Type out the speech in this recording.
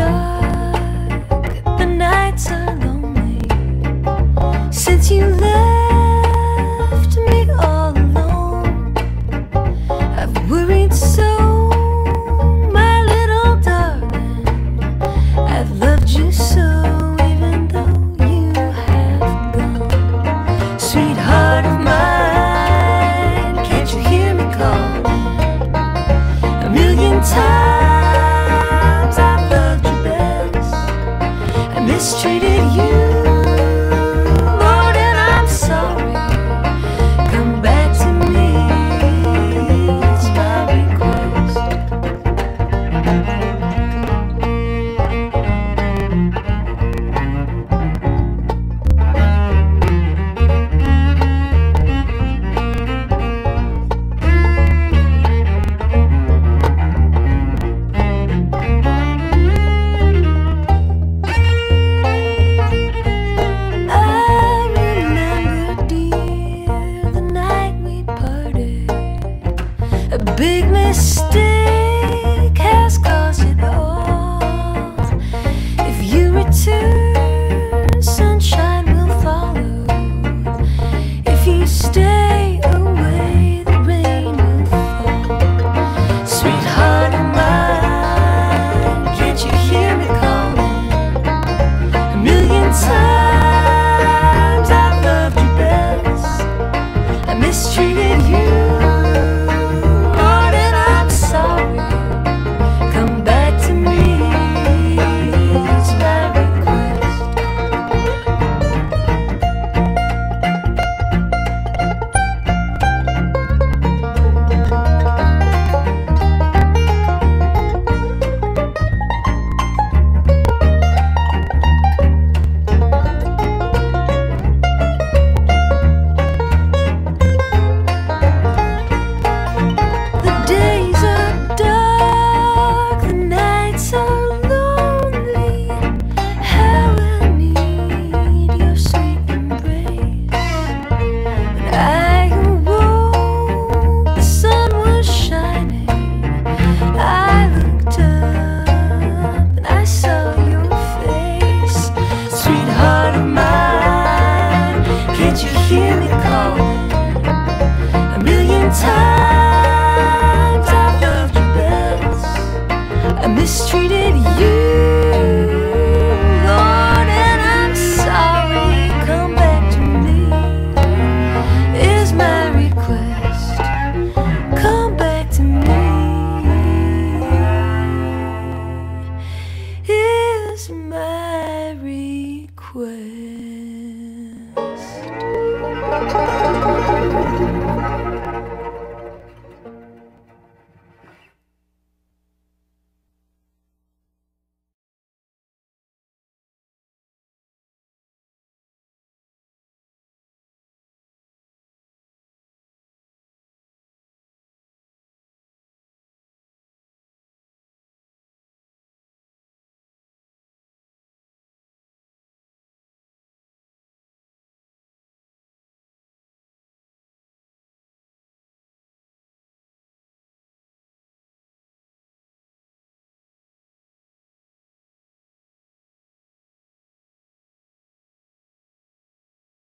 dark, the nights are lonely since you left. mistreated you. times I've loved you best. I mistreated